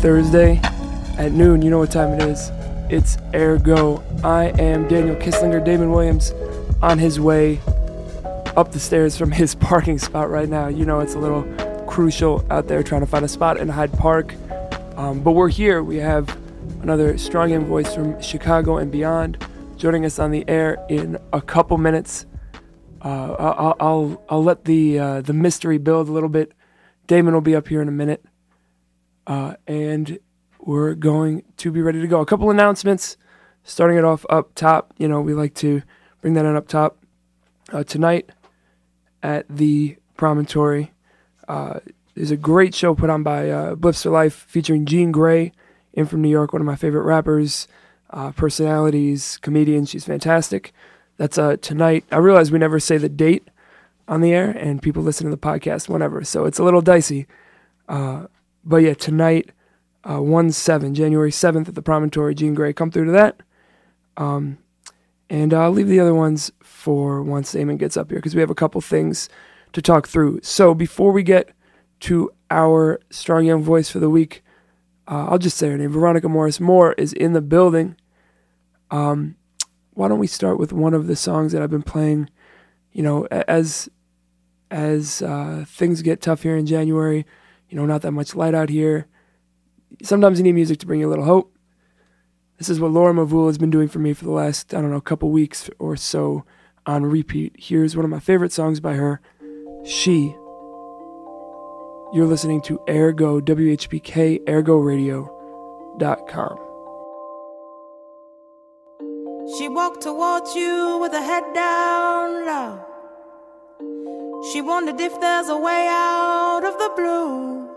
Thursday at noon. You know what time it is. It's Ergo. I am Daniel Kisslinger. Damon Williams on his way up the stairs from his parking spot right now. You know it's a little crucial out there trying to find a spot in Hyde Park. Um, but we're here. We have another strong young voice from Chicago and beyond joining us on the air in a couple minutes. Uh, I'll, I'll, I'll let the uh, the mystery build a little bit. Damon will be up here in a minute. Uh, and we're going to be ready to go. A couple announcements, starting it off up top. You know, we like to bring that on up top. Uh, tonight at the Promontory, uh, there's a great show put on by uh, Blipster Life featuring Jean Grae, in from New York, one of my favorite rappers, uh, personalities, comedian. She's fantastic. That's uh, tonight. I realize we never say the date on the air, and people listen to the podcast whenever, so it's a little dicey. Uh, but yeah, tonight, uh, 1 7, January 7th at the Promontory, Jean Grae. Come through to that. Um, and I'll leave the other ones for once Damon gets up here because we have a couple things to talk through. So before we get to our strong young voice for the week, uh, I'll just say her name. Veronica Morris Moore is in the building. Um, why don't we start with one of the songs that I've been playing? You know, as as uh, things get tough here in January, you know, not that much light out here. Sometimes you need music to bring you a little hope. This is what Laura Mvula has been doing for me for the last, I don't know, couple weeks or so on repeat. Here's one of my favorite songs by her, She. You're listening to Ergo, WHPK, ergoradio.com. She walked towards you with her head down low. She wondered if there's a way out of the blue.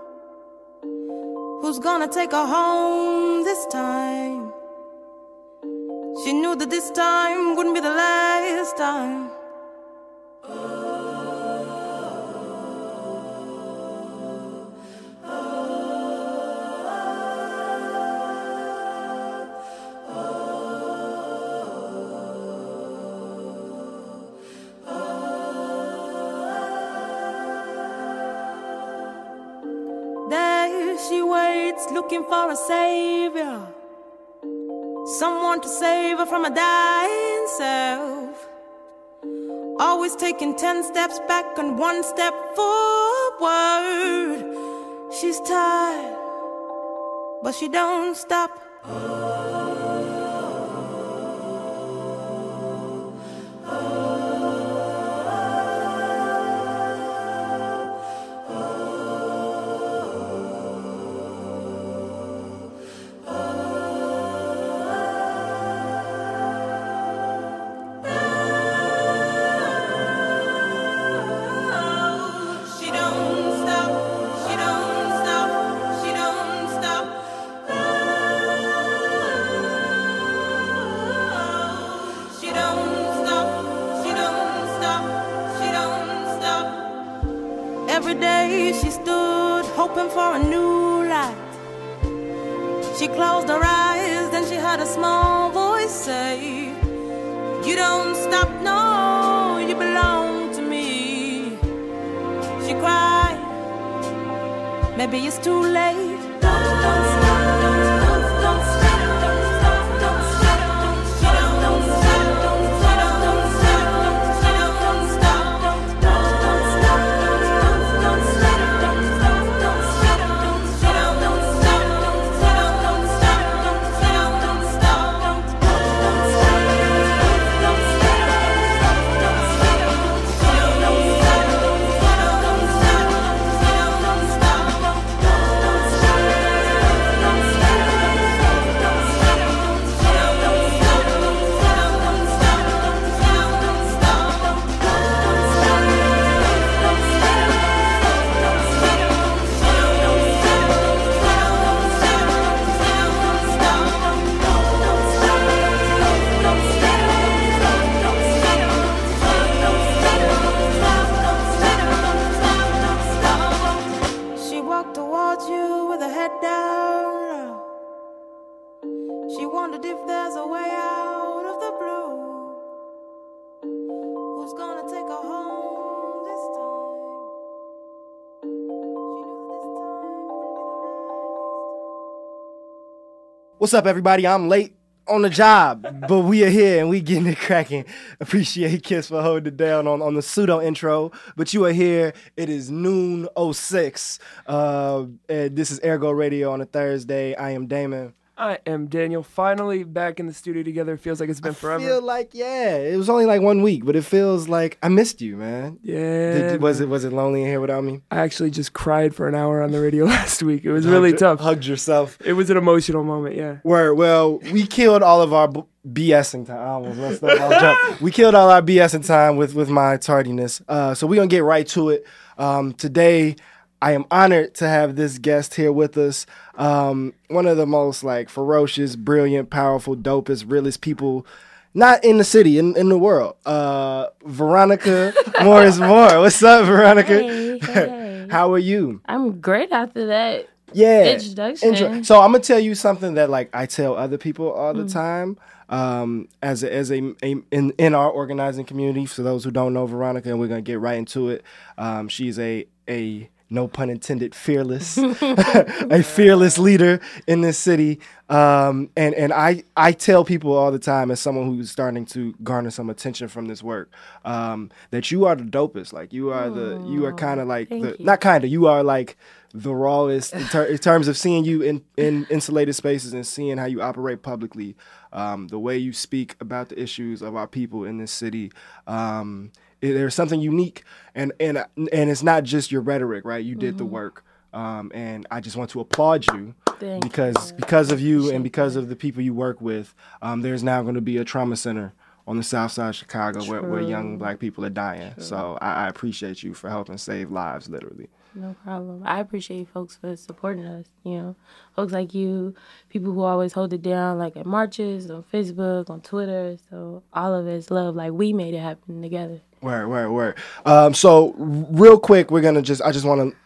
Who's gonna take her home this time? She knew that this time wouldn't be the last time. There she waits, looking for a savior, someone to save her from a dying self. Always taking ten steps back and one step forward. She's tired, but she don't stop. wondered She stood, hoping for a new life. She closed her eyes, then she heard a small voice say, You don't stop, no, you belong to me. She cried, Maybe it's too late. What's up, everybody? I'm late on the job, but we are here and we getting it cracking. Appreciate Kiss for holding it down on, on the pseudo intro. But you are here. It is noon 06. Uh, this is Ergo Radio on a Thursday. I am Damon. I am Daniel. Finally back in the studio together. It Feels like it's been I forever. feel like yeah, it was only like one week, but it feels like I missed you, man. yeah. Did, was it was it lonely in here without me? I actually just cried for an hour on the radio last week. It was really Hugged- tough. Hugged yourself. It was an emotional moment. Yeah. Word. Well, we killed all of our b- BSing time. I almost messed up. I'll jump. We killed all our BSing time with with my tardiness. Uh, so we're gonna get right to it. Um, today, I am honored to have this guest here with us. Um, one of the most like ferocious, brilliant, powerful, dopest, realest people. Not in the city, in, in the world. Uh, Veronica Morris Moore. What's up, Veronica? Hey, hey. How are you? I'm great after that. yeah Introduction. Intro- so i'm gonna tell you something that like i tell other people all Mm. the time um as a, as a, a in in our organizing community for those who don't know veronica and we're gonna get right into it um she's a a no pun intended fearless a fearless leader in this city. Um and and i i tell people all the time as someone who's starting to garner some attention from this work um that you are the dopest. Like you are the you are kind of like the not kind of you are like the rawest in, ter- in terms of seeing you in, in insulated spaces and seeing how you operate publicly, um, the way you speak about the issues of our people in this city. Um, there's something unique, and and and it's not just your rhetoric, right? You did the work, um, and I just want to applaud you Thank because because of you and because of the people you work with. Um, there's now going to be a trauma center. On the south side of Chicago, where, where young black people are dying. So I, I appreciate you for helping save lives, literally. No problem. I appreciate you folks for supporting us. You know, folks like you, people who always hold it down, like at marches, on Facebook, on Twitter. So all of us love. Like we made it happen together. Word, word, word. Um, so real quick, we're gonna just. I just want to.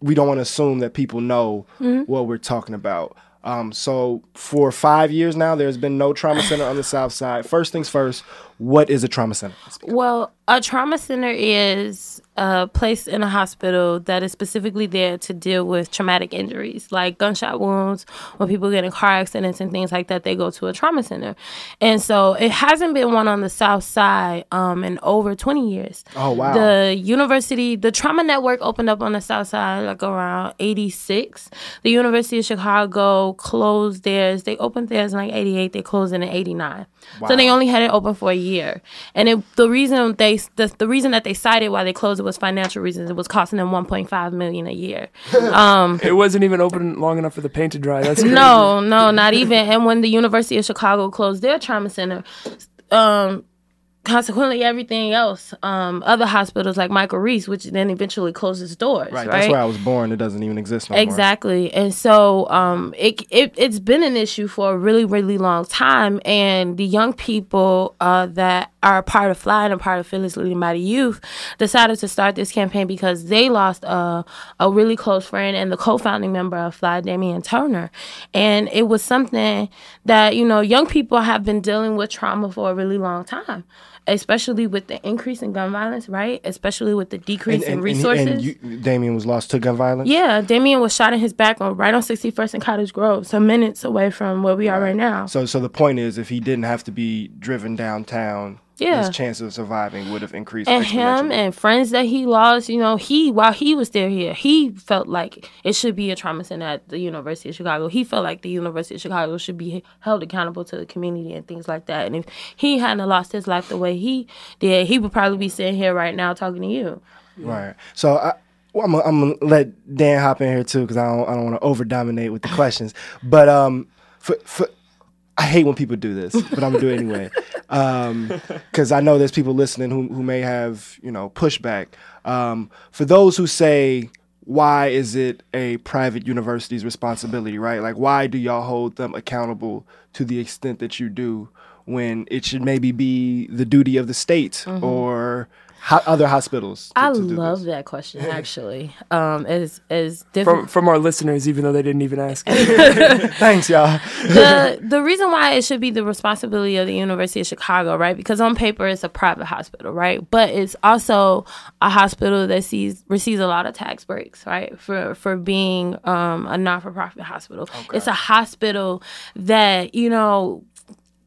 We don't want to assume that people know what we're talking about. Um, so for five years now, there's been no trauma center on the South Side. First things first, what is a trauma center? Well, a trauma center is a place in a hospital that is specifically there to deal with traumatic injuries, like gunshot wounds. When people get in car accidents and things like that, they go to a trauma center. And so it hasn't been one on the South Side um, in over 20 years. Oh, wow. The university, the trauma network opened up on the South Side like around 86. The University of Chicago closed theirs. They opened theirs in like 88. They closed it in 89. So they only had it open for a year. And it, the reason they the, the reason that they cited why they closed it was financial reasons. It was costing them 1.5 million a year. Um, It wasn't even open long enough for the paint to dry. That's crazy. no, no, not even. And when the University of Chicago closed their trauma center, um, consequently everything else, um, other hospitals like Michael Reese, which then eventually closed its doors. Right, That's where I was born. It doesn't even exist no more. Exactly. And so um, it, it, it's been an issue for a really, really long time. And the young people uh, that are a part of FLY and a part of Fearless Leading by the Youth decided to start this campaign because they lost a, a really close friend and the co founding member of FLY, Damian Turner. And it was something that, you know, young people have been dealing with trauma for a really long time. Especially with the increase in gun violence, right? Especially with the decrease in resources. And, you, Damian was lost to gun violence. Yeah, Damian was shot in his back on right on 61st and Cottage Grove, some minutes away from where we are right now. So, so the point is, if he didn't have to be driven downtown, Yeah. his chance of surviving would have increased. and him and friends that he lost, you know, he while he was still here, he felt like it should be a trauma center at the University of Chicago. He felt like the University of Chicago should be held accountable to the community and things like that. And if he hadn't lost his life the way he did, he would probably be sitting here right now talking to you. Right. So I, well, I'm, gonna- I'm gonna let Dan hop in here too because I don't I don't want to over dominate with the questions. But um, for for I hate when people do this, but I'm gonna do it anyway. Um, because I know there's people listening who who may have you know pushback. Um, for those who say. Why is it a private university's responsibility, right? Like, why do y'all hold them accountable to the extent that you do when it should maybe be the duty of the state or ho- other hospitals. to-. I to do love this? that question. Actually, um, is is From different. from our listeners, even though they didn't even ask. Thanks, y'all. the the reason why it should be the responsibility of the University of Chicago, right? Because on paper it's a private hospital, right? But it's also a hospital that sees receives a lot of tax breaks, right? For for being um, a non for profit hospital. It's a hospital that you know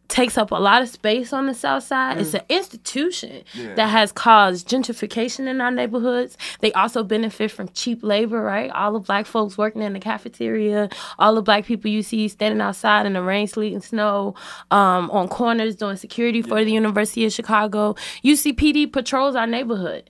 takes up a lot of space on the south side. It's an institution that has caused gentrification in our neighborhoods. They also benefit from cheap labor, right? All the black folks working in the cafeteria, all the black people you see standing outside in the rain, sleet, and snow, um, on corners doing security for the University of Chicago. UCPD patrols our neighborhood.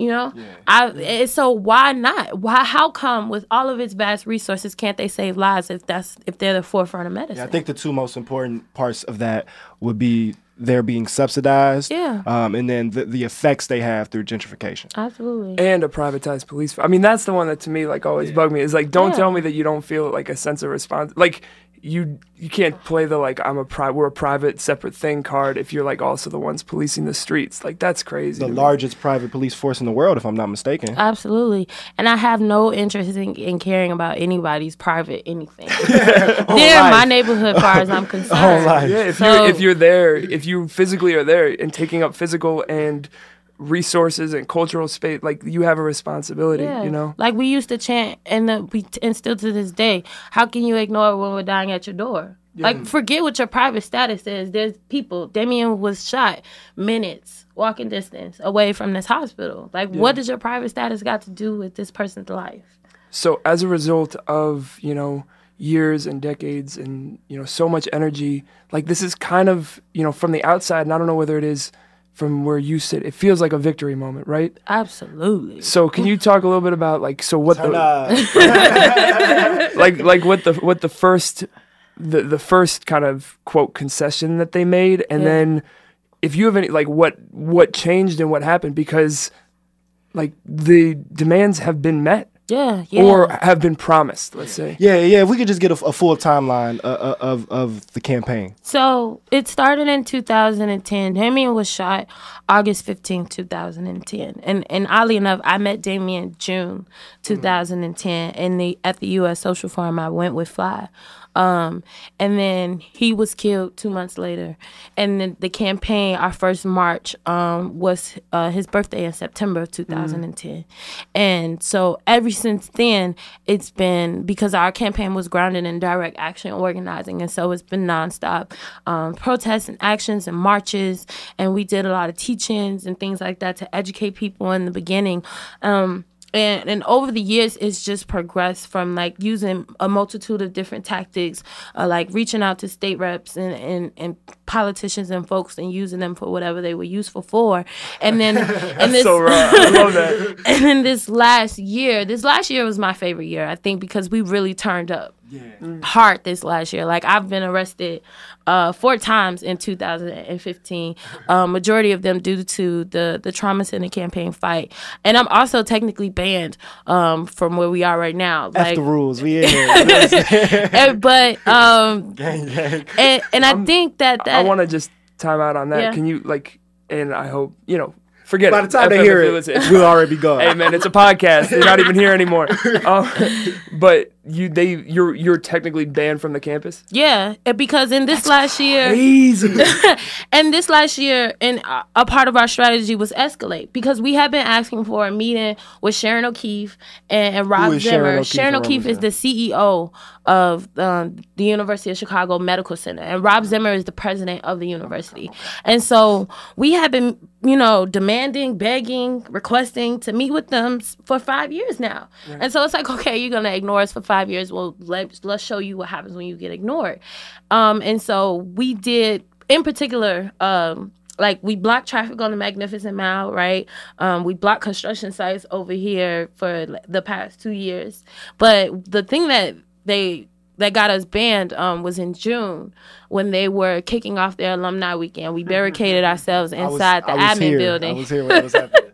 You know, I and so why not? Why? How come with all of its vast resources can't they save lives if that's if they're the forefront of medicine? I think the two most important parts of that would be they're being subsidized, Yeah. um, and then the, the effects they have through gentrification. Absolutely. and a privatized police. I mean, that's the one that to me like always bugged me. Is like, don't Yeah. tell me that you don't feel like a sense of response. Like you you can't play the like I'm a pri- we're a private separate thing card if you're like also the ones policing the streets. Like that's crazy. The to me. largest private police force in the world, if I'm not mistaken. Absolutely. And I have no interest in, in caring about anybody's private anything. They're in my neighborhood as far as I'm concerned. life. Yeah, if So- you're if you're there, if you physically are there and taking up physical and resources and cultural space, like you have a responsibility. Yeah. You know. Like we used to chant and the, we and still to this day, how can you ignore it when we're dying at your door? Like forget what your private status is. There's people. Damian was shot minutes walking distance away from this hospital. Like what does your private status got to do with this person's life? So as a result of you know years and decades and you know so much energy, like this is kind of you know from the outside, and I don't know whether it is from where you sit. It feels like a victory moment, right? Absolutely. So can you talk a little bit about like so what the Uh, like like what the what the first the the first kind of quote concession that they made and Yeah. then if you have any like what what changed and what happened because like the demands have been met Yeah, yeah. or have been promised let's say yeah, yeah. If we could just get a, a full timeline uh, uh, of of the campaign. So it started in 2010. Damian was shot August 15, 2010. And and oddly enough, I met Damian in June 2010 in the at the US Social Forum. I went with Fly. Um, and then he was killed two months later. And then the campaign, our first march, um, was uh, his birthday in September of 2010. And so ever since then, it's been because our campaign was grounded in direct action organizing. And so it's been nonstop um, protests and actions and marches. And we did a lot of teachings and things like that to educate people in the beginning. Um, and and over the years it's just progressed from like using a multitude of different tactics uh, like reaching out to state reps and, and and politicians and folks and using them for whatever they were useful for. And then and this so raw. I love that. and then this last year this last year was my favorite year i think because we really turned up hard this last year like i've been arrested uh, four times in 2015 uh, majority of them due to the the trauma center campaign fight and i'm also technically banned um, from where we are right now F like the rules. We in here. eh, but um gang, gang. and, and i think that that i want to just time out on that Yeah. can you like and i hope you know forget it. By it. the time they hear if it, we'll already be gone. hey man, it's a podcast. They're not even here anymore. Um, but you, they, you're, you're technically banned from the campus. yeah because in this last year Crazy. and this last year, and a- part of our strategy was escalate because we have been asking for a meeting with Sharon O'Keefe and, and Rob is Sharon Zimmer. O'Keefe Sharon O'Keefe is the CEO of um, the University of Chicago Medical Center, and Rob Zimmer is the president of the university. And so we have been, you know, demanding, begging, requesting to meet with them for five years now. And so it's like, okay, you're gonna ignore us for five years. Well, let's let's show you what happens when you get ignored. Um, and so we did, in particular, um, like we blocked traffic on the Magnificent Mile, right? Um, we blocked construction sites over here for the past two years. But the thing that they that got us banned um, was in June when they were kicking off their alumni weekend. We barricaded ourselves I was- inside the admin here. building I was here when was happening.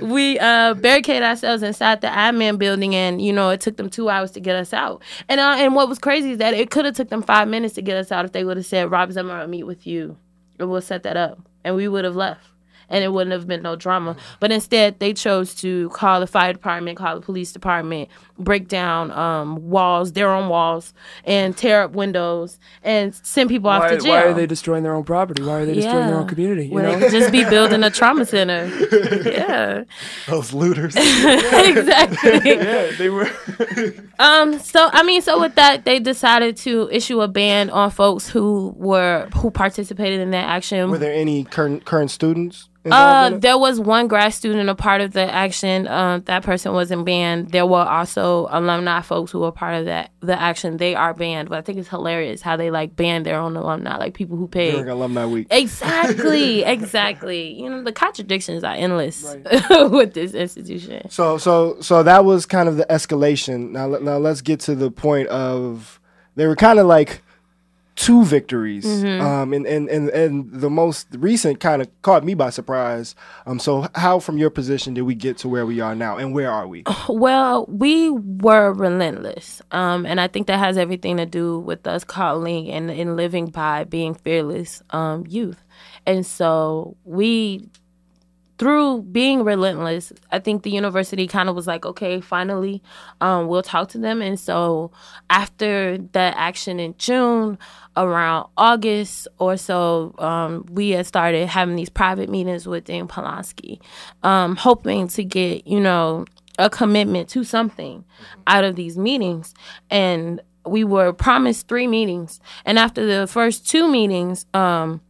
we uh barricaded ourselves inside the admin building and you know it took them two hours to get us out and uh, and what was crazy is that it could have took them five minutes to get us out if they would have said rob zimmer I'll meet with you and we'll set that up, and we would have left and it wouldn't have been no drama. But instead, they chose to call the fire department, call the police department, break down um, walls, their own walls, and tear up windows and send people why, off to jail. Why are they destroying their own property? Why are they destroying their own community? You When they know? just be building a trauma center. yeah, Those looters. exactly. yeah, they were. Um. So I mean, so with that, they decided to issue a ban on folks who were who participated in that action. Were there any current current students Uh, involved in it? there was one grad student a part of the action. Um, that person wasn't banned. There were also alumni folks who were part of that the action. They are banned, but I think it's hilarious how they like ban their own alumni, like people who paid. During Alumni Week. Exactly, exactly. You know, the contradictions are endless with this institution. So so so that was kind of the escalation. Now now let's get to the point of they were kind of like two victories. Mm-hmm. Um and, and and and the most recent kind of caught me by surprise. Um so how from your position did we get to where we are now and where are we? Well, we were relentless. Um, and I think that has everything to do with us calling and, and living by being fearless um, youth. And so we, through being relentless, I think the university kind of was like, okay, finally, um, we'll talk to them. And so after that action in June, around August or so, um, we had started having these private meetings with Dean Polonsky, um, hoping to get, you know, a commitment to something out of these meetings. And we were promised three meetings. And after the first two meetings, um,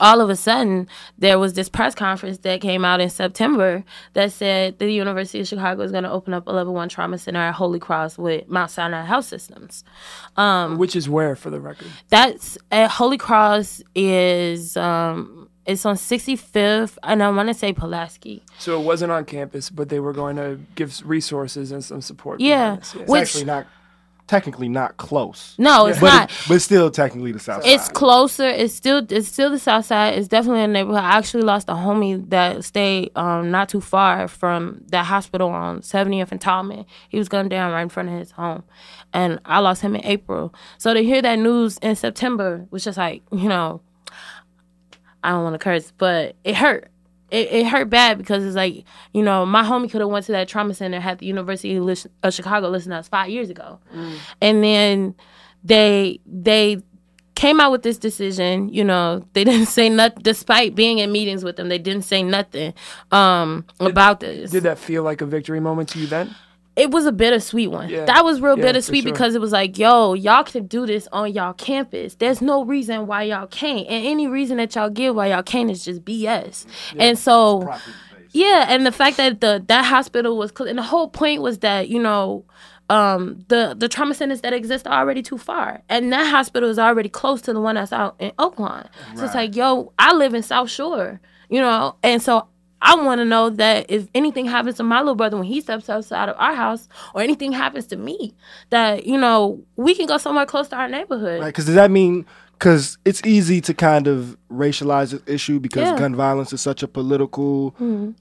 all of a sudden there was this press conference that came out in September that said the University of Chicago is going to open up a level one trauma center at Holy Cross with Mount Sinai Health Systems. Which is where, for the record? That's at Holy Cross is um it's on 65th and I want to say Pulaski. So it wasn't on campus, but they were going to give resources and some support. Yeah. this, It's Which- actually not technically not close. No, it's but not. it- but still technically the south It's side. closer. It's still it's still the south side. It's definitely a neighborhood. I actually lost a homie that stayed um, not too far from that hospital on 70th and Talman. He was gunned down right in front of his home, and I lost him in April. So to hear that news in September was just like you know, I don't want to curse, but it hurt. It, it hurt bad because it's like you know my homie could have went to that trauma center at the University of Chicago listen to us five years ago, and then they they came out with this decision. You know, they didn't say nothing, despite being in meetings with them. They didn't say nothing um, about this. Did that feel like a victory moment to you then? It was a bittersweet one. Yeah. That was real Yeah, bittersweet sure. because it was like, yo, y'all can do this on y'all campus. There's no reason why y'all can't, and any reason that y'all give why y'all can't is just BS. And so. Yeah, and the fact that the that hospital was cl- and the whole point was that you know um, the the trauma centers that exist are already too far, and that hospital is already close to the one that's out in Oakland. So it's like, yo, I live in South Shore, you know, and so. I want to know that if anything happens to my little brother when he steps outside of our house, or anything happens to me, that you know we can go somewhere close to our neighborhood. Right, because does that mean? Because it's easy to kind of racialize this issue because Yeah. Mm-hmm. gun violence is such a political,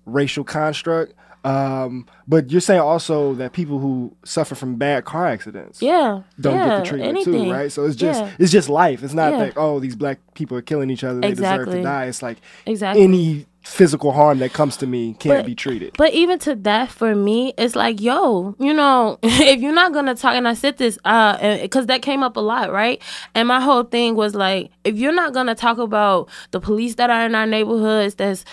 racial construct. Um, but you're saying also that people who suffer from bad car accidents Yeah, don't yeah, get the treatment anything. too, right? So it's just Yeah. it's just life. It's not Yeah. like oh these black people are killing each other, they deserve Exactly. to die. It's like Exactly. any physical harm that comes to me can't But- be treated. But even to that, for me, it's like, yo, you know, if you're not gonna talk, and I said this, uh, because that came up a lot, right? And my whole thing was like, if you're not gonna talk about the police that are in our neighborhoods, that's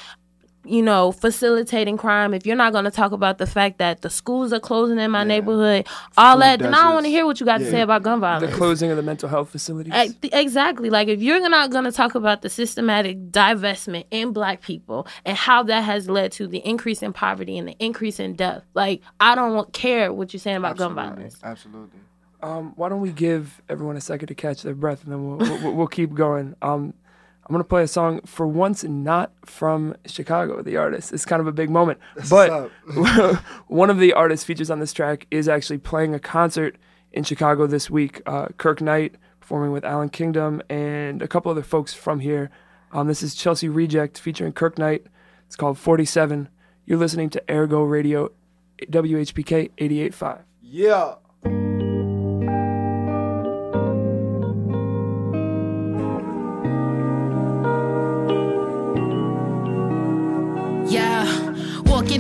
you know, facilitating crime, if you're not going to talk about the fact that the schools are closing in my neighborhood, all that, then I don't want to hear what you got to say about gun violence. The closing of the mental health facilities. Ex- Exactly. Like if you're not going to talk about the systematic divestment in black people and how that has led to the increase in poverty and the increase in death, like I don't care what you're saying about gun violence. Absolutely. Um, why don't we give everyone a second to catch their breath, and then we'll we'll, we'll keep going. Um, I'm gonna play a song for once not from Chicago. The artist. It's kind of a big moment, but one of the artists features on this track is actually playing a concert in Chicago this week. Uh, Kirk Knight performing with Allan Kingdom and a couple other folks from here. Um, this is Chelsea Reject featuring Kirk Knight. It's called 47. You're listening to Ergo Radio, WHPK 88.5. Yeah.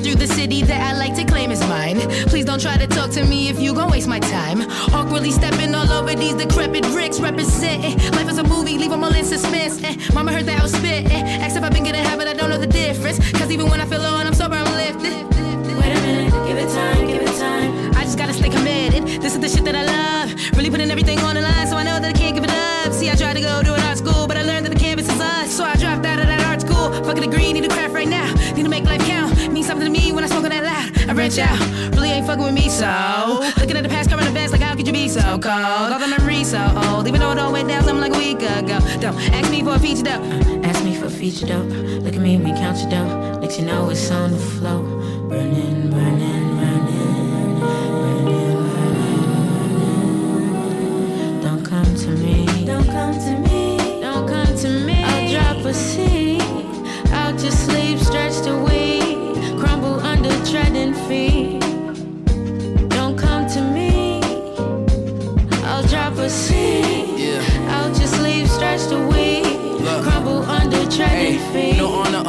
The city that I like to claim is mine. Please don't try to talk to me if you gon' waste my time. Awkwardly stepping all over these decrepit bricks, representing. Life is a movie, leave them all in suspense. Eh. Mama heard that I was spitting. Asked if I've been getting but I don't know the difference. Cause even when I feel low and I'm sober, I'm lifted. Wait a minute, give it time, give it time. I just gotta stay committed. This is the shit that I love. Really putting everything on the line, so I know that I can't give it up. See, I tried to go to an art school, but I learned that the canvas is us. So I dropped out of that art school. Fuck a degree, need to craft right now. Need to make life count. Something to me when I smoke that loud. I branch out, really ain't fucking with me, so. Looking at the past, current events, like how could you be so cold? All the memories so old, even though it all went down something like a week ago. Don't ask me for a feature though. Ask me for a feature dope. Look at me, we count your dough. Let you know it's on the flow. Burning, burning, burning, burning, burning. Don't come to me. Don't come to me. Don't come to me. I'll drop a seed. I'll just sleep, treading feet.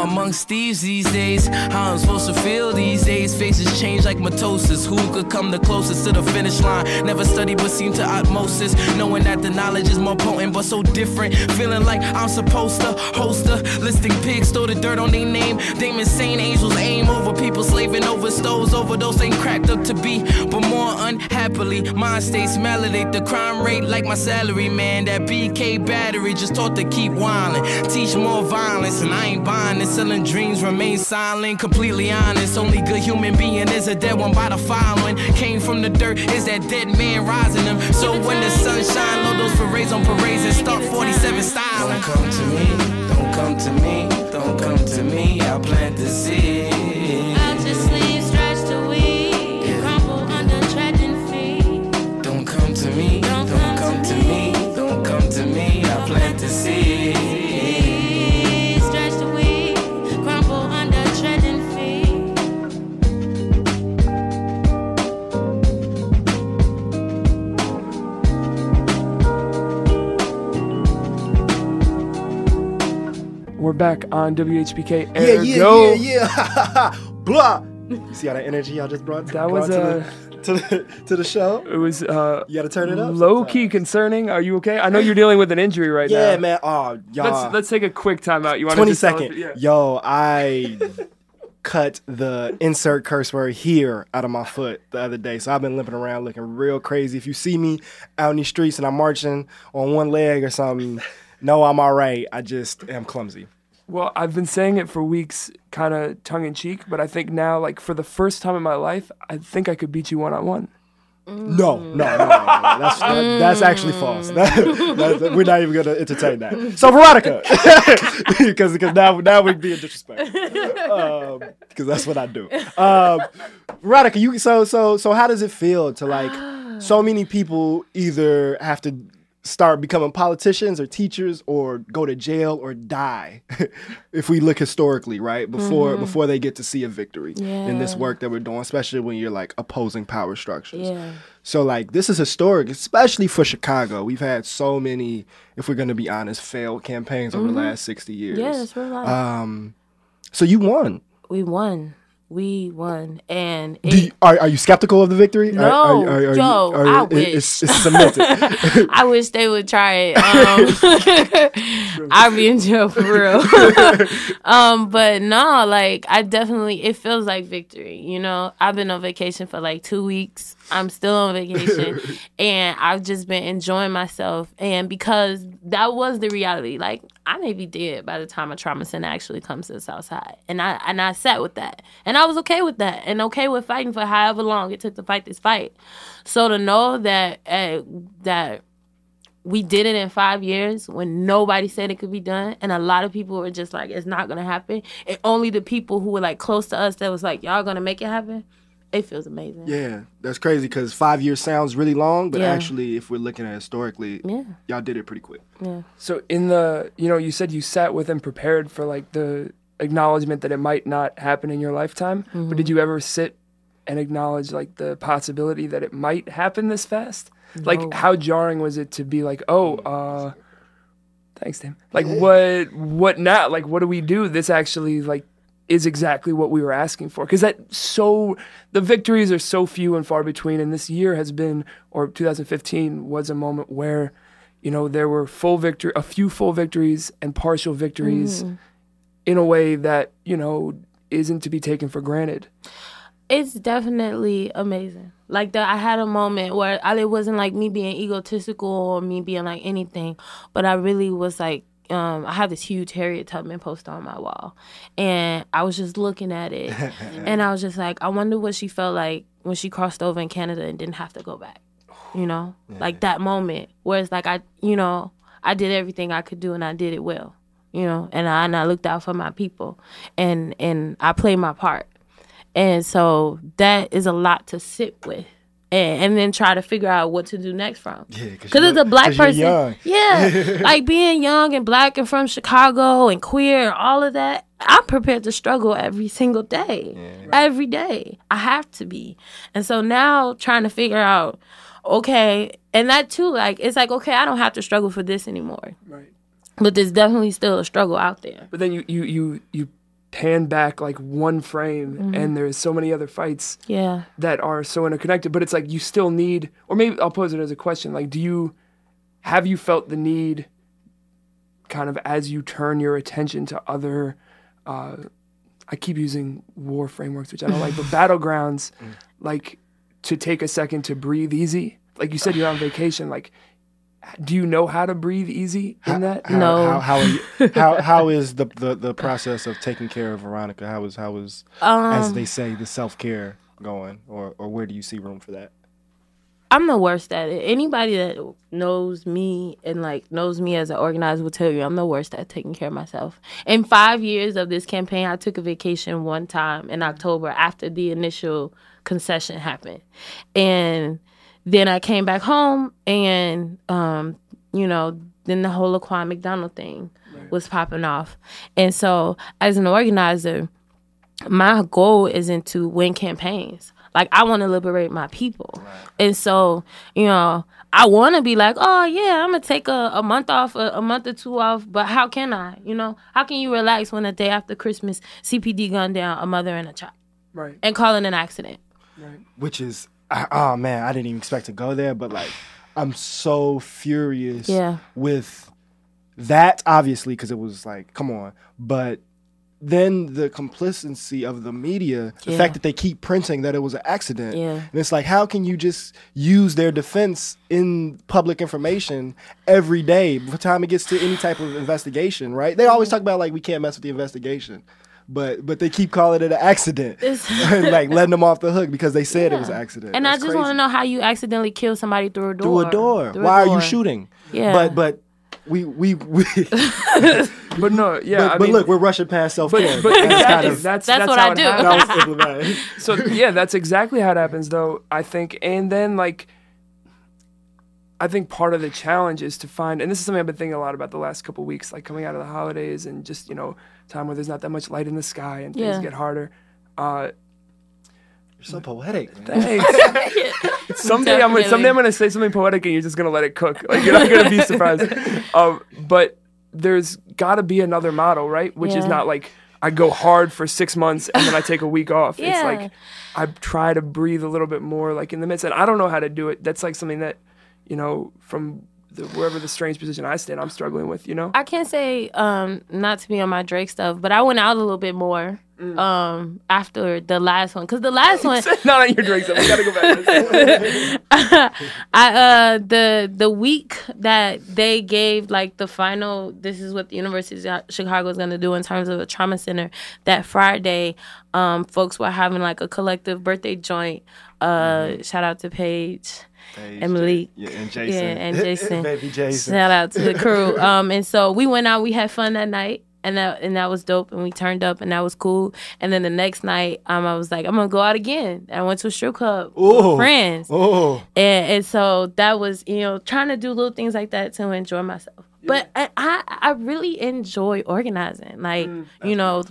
Amongst thieves these days. How I'm supposed to feel these days. Faces change like mitosis. Who could come the closest to the finish line? Never studied but seem to osmosis. Knowing that the knowledge is more potent but so different. Feeling like I'm supposed to host a listing pigs, throw the dirt on their name. Demons, sane angels aim over people, slaving over stoves. Overdose ain't cracked up to be, but more unhappily. Mind states validate the crime rate like my salary, man. That BK battery just taught to keep wildin'. Teach more violence, and I ain't buying it. Selling dreams, remain silent, completely honest. Only good human being is a dead one by the following. Came from the dirt, is that dead man rising them. So when the sun shine, load those parades on parades and start 47 styling. Don't come to me, don't come to me, don't come to me. I plant the seed. We're back on WHPK. Yeah, Air yeah, Go. yeah, yeah. Blah. See how that energy I just brought? That was, to, uh, the, to the to the show. It was uh, You got to turn it up. low key concerning. Are you okay? I know you're dealing with an injury right now. Yeah, man. Oh, y'all. Let's let's take a quick time out. You want 20 to second. Yeah. Yo, I cut the insert curse word here out of my foot the other day. So I've been limping around looking real crazy. If you see me out in these streets and I'm marching on one leg or something, no, I'm all right. I just am clumsy. Well, I've been saying it for weeks, kind of tongue in cheek, but I think now, like for the first time in my life, I think I could beat you one on one. No, no, no, no, no. That's that, that's actually false. That- that- we're not even gonna entertain that. So Veronica, because because now now we're being disrespectful. Because that's what I do. Um, Veronica, you so so so how does it feel to like so many people either have to start becoming politicians or teachers or go to jail or die if we look historically right before before they get to see a victory in this work that we're doing especially when you're like opposing power structures Yeah. so like this is historic, especially for Chicago. We've had so many, if we're gonna be honest, failed campaigns over the last sixty years. Yeah, that's real life. Um, so you won. we won. We won. And it, you, are, are you skeptical of the victory? No, are, are, are, yo, you, I wish. It's, it's cemented. I wish they would try it. Um, I'd be in jail for real. um, but no, like I definitely, it feels like victory. You know, I've been on vacation for like two weeks. I'm still on vacation, and I've just been enjoying myself. And because that was the reality, like I may be dead by the time a trauma center actually comes to the South Side, and I and I sat with that, and I was okay with that, and okay with fighting for however long it took to fight this fight. So to know that uh, that we did it in five years when nobody said it could be done, and a lot of people were just like, "It's not gonna happen." And only the people who were like close to us that was like, "Y'all gonna make it happen." It feels amazing. yeah, that's crazy because five years sounds really long, but Yeah. actually, if we're looking at historically, Yeah. y'all did it pretty quick. Yeah. So in the, you know, you said you sat with and prepared for like the acknowledgement that it might not happen in your lifetime. But did you ever sit and acknowledge like the possibility that it might happen this fast? Like how jarring was it to be like, oh, uh, thanks, Tim. Like what, what now? Like what do we do? This actually like is exactly what we were asking for. Because that so the victories are so few and far between and this year has been or 2015 was a moment where you know there were full victory a few full victories and partial victories mm. in a way that you know isn't to be taken for granted. It's definitely amazing. Like that, I had a moment where I, it wasn't like me being egotistical or me being like anything, but I really was like, um, I have this huge Harriet Tubman poster on my wall, and I was just looking at it, and I was just like, I wonder what she felt like when she crossed over in Canada and didn't have to go back. You know, like that moment where it's like I, you know, I did everything I could do and I did it well. You know, and I and I looked out for my people, and and I played my part. And so that is a lot to sit with. And, and then try to figure out what to do next from. Yeah, 'cause Because it's a black black 'cause you're person, young. yeah, like being young and black and from Chicago and queer and all of that, I'm prepared to struggle every single day, every day. I have to be. And so now trying to figure out, okay, and that too, like it's like okay, I don't have to struggle for this anymore. right But there's definitely still a struggle out there. but then you you you you pan back like one frame and there's so many other fights Yeah. that are so interconnected but it's like you still need or maybe i'll pose it as a question like do you have you felt the need kind of as you turn your attention to other uh i keep using war frameworks which i don't like but battlegrounds like to take a second to breathe easy like you said you're on vacation like do you know how to breathe easy in that How, No. How how, are you, how how is the, the the process of taking care of Veronica? How is how is as Um, they say the self care going, or or where do you see room for that? I'm the worst at it. Anybody that knows me and like knows me as an organizer will tell you I'm the worst at taking care of myself. In five years of this campaign, I took a vacation one time in October after the initial concession happened, and then I came back home and um, you know then the whole Laquan McDonald thing was popping off, and so as an organizer, my goal isn't to win campaigns. Like I want to liberate my people, and so you know I want to be like, oh yeah, I'm gonna take a, a month off, a, a month or two off. But how can I? You know, how can you relax when the day after Christmas CPD gunned down a mother and a child right and call it an accident? Right? Which is I- oh man, I didn't even expect to go there, but like I'm so furious Yeah. with that obviously because it was like come on, but then the complicity of the media, the Yeah. fact that they keep printing that it was an accident. Yeah. And it's like, how can you just use their defense in public information every day by the time it gets to any type of investigation, right? They always talk about like we can't mess with the investigation. But but they keep calling it an accident. Like letting them off the hook because they said it was an accident. And That's I just want to know how you accidentally kill somebody through a door. through a door. Through a Why are you shooting? Yeah. But but we we, we but no yeah but, I but mean, look, we're rushing past self care. but, but exactly that's, That's that's what how I it do. happens. that was so yeah, that's exactly how it happens though, I think. And then like I think part of the challenge is to find and this is something I've been thinking a lot about the last couple weeks, like coming out of the holidays and just, you know, time where there's not that much light in the sky and things Yeah. get harder. Uh You're so poetic, man. thanks. someday I'm gonna someday I'm gonna say something poetic and you're just gonna let it cook. Like you're not gonna be surprised. Um, but there's gotta be another model, right? Which is not like I go hard for six months and then I take a week off. It's like I try to breathe a little bit more like in the midst and I don't know how to do it. That's like something that, you know, from the, wherever the strange position I stand, I'm struggling with, you know? I can't say um not to be on my Drake stuff, but I went out a little bit more Mm. um after the last one because the last one not on your Drake stuff. We gotta go back. to. I uh the the week that they gave like the final this is what the University of Chicago is gonna do in terms of a trauma center that Friday um folks were having like a collective birthday joint uh shout out to Paige and Malik Yeah, and Jason. yeah and Jason Baby Jason. Shout out to the crew. Um, and so we went out. We had fun that night, and that and that was dope. And we turned up, and that was cool. And then the next night, um, I was like, I'm gonna go out again. And I went to a strip club Ooh. with friends, Oh, and and so that was you know trying to do little things like that to enjoy myself. But I, I I really enjoy organizing. Like you know,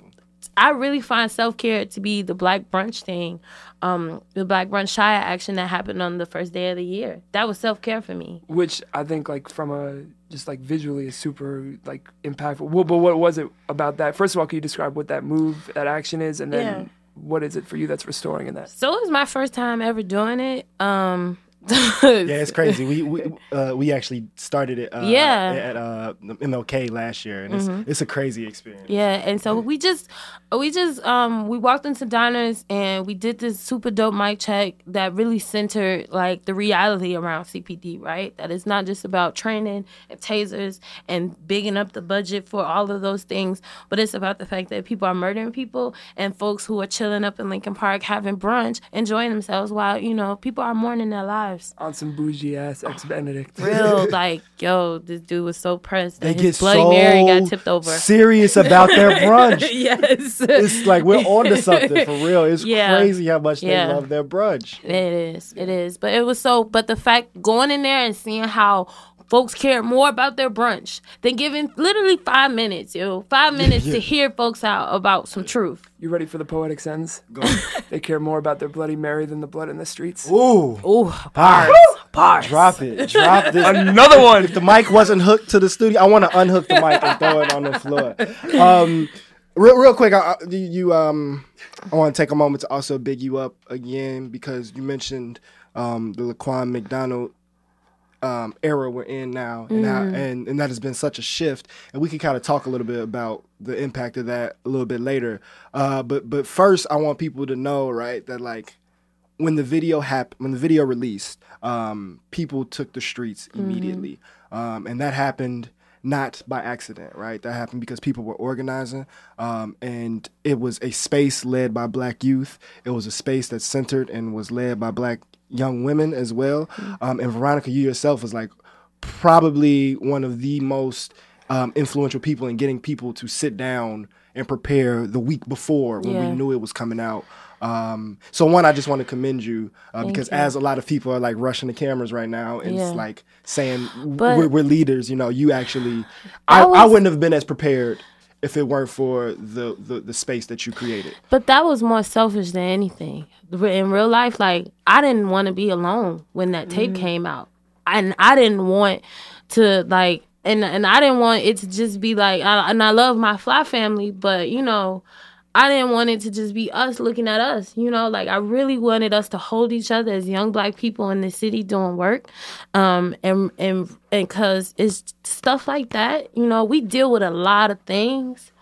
I really find self care to be the Black Brunch thing, um, the Black Brunch Shia action that happened on the first day of the year. That was self care for me. which I think like from a just like visually is super like impactful. Well, but what was it about that? First of all, can you describe what that move, that action is, and then Yeah. what is it for you that's restoring in that? So it was my first time ever doing it. Um, Yeah, it's crazy. We we uh, we actually started it. Uh, Yeah. Mm-hmm. At uh, MLK last year, and it's it's a crazy experience. Yeah, and so we just we just um we walked into diners and we did this super dope mic check that really centered like the reality around CPD, right? That it's not just about training and tasers and bigging up the budget for all of those things, but it's about the fact that people are murdering people and folks who are chilling up in Lincoln Park having brunch, enjoying themselves while, you know, people are mourning their lives. On some bougie ass ex oh, Benedict. Real like, yo, this dude was so pressed They get Bloody so Mary got tipped over. serious about their brunch. yes. It's like we're on to something for real. It's Yeah. crazy how much Yeah. they love their brunch. It is. It is. But it was so. But the fact going in there and seeing how folks care more about their brunch than giving literally five minutes, yo, five minutes to hear folks out about some truth. You ready for the poetic sentence? they care more about their Bloody Mary than the blood in the streets. Ooh, Ooh, bars, bars. drop it, drop this. Another one. If the mic wasn't hooked to the studio, I want to unhook the mic and throw it on the floor. Um, real, real quick, I, I- you, you um, I want to take a moment to also big you up again because you mentioned um, the Laquan McDonald um, era we're in now, and, how, and and that has been such a shift. And we can kind of talk a little bit about the impact of that a little bit later. Uh, but but first, I want people to know, right, that like when the video happened, when the video released, um, people took the streets immediately, um, and that happened not by accident, right? That happened because people were organizing, um, and it was a space led by Black youth. It was a space that centered and was led by Black young women as well. Um, and Veronica, you yourself was like probably one of the most um, influential people in getting people to sit down and prepare the week before when Yeah. we knew it was coming out. Um, so one, I just want to commend you uh, because you. as a lot of people are like rushing the cameras right now and Yeah. it's like saying we're, we're leaders, you know, you actually, I, I I, wouldn't have been as prepared if it weren't for the, the, the space that you created. But that was more selfish than anything. In real life, like I didn't want to be alone when that tape mm-hmm. came out, and I didn't want to like, and and I didn't want it to just be like, I, and I love my fly family, but you know. I didn't want it to just be us looking at us, you know. Like I really wanted us to hold each other as young black people in the city doing work, um, and and and because it's stuff like that, you know. We deal with a lot of things,